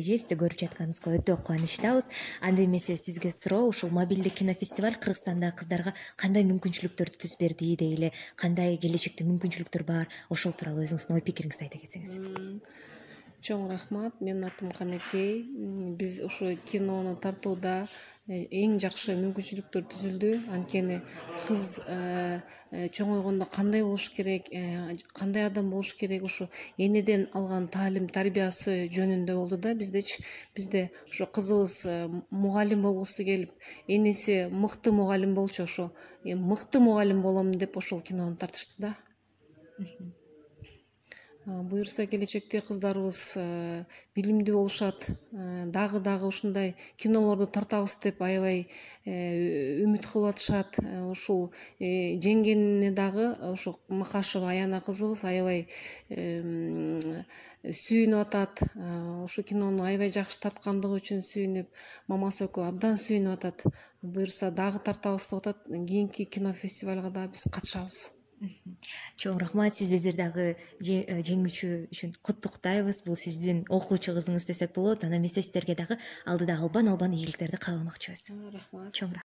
сизди көрүп жатканыбызга өтө кубанычтабыз. Анда эмесе сизге суроо ушул мобилдик кинофестиваль кыргызстандагы кыздарга кандай мүмкүнчүлүктөрдү түз берди деги эле кандай келечекте мүмкүнчүлүктөр бар ошол тууралуу өзүңүздүн ой пикириңизди айта кетсеңиз чоң рахмат менин атым канекей биз ушу кинону тартууда э, эң жакшы мүмкүнчүлүктөр түзүлдү. Анткени кыз э, э, чоңойгондо кандай болуш керек кандай адам болуш керек ушу энеден алган таалим тарбиясы жөнүндө болду да. Биздечи бизде ошо кызыбыз мугалим болгусу келип энеси мыкты мугалим болчу ошо мыкты мугалим болом деп ошол кинону тартышты да буюрса келечекте кыздарыбыз э, билимдүү болушат. Э, дагы дагы ушундай кинолорду тартабыз деп аябай э, үмүт кылып атышат ушул жеңгенине дагы ошо макашева аяна кызыбыз аябай сүйүнүп атат. Ушул кинону аябай жакшы тарткандыгы үчүн сүйүнүп мамасы экөө абдан сүйүнүп атат. Буюрса дагы тартабыз деп атат. Кийинки кинофестивалга дагы биз катышабыз чоң рахмат сиздерди дагы э, жеңүүчү үчүн куттуктайбыз. Бул сиздин окуучу кызыңыз десек болот анда эмесе сиздерге дагы алдыда албан албан ийгиликтерди кааламакчыбыз. Рахмат. Чоң рахмат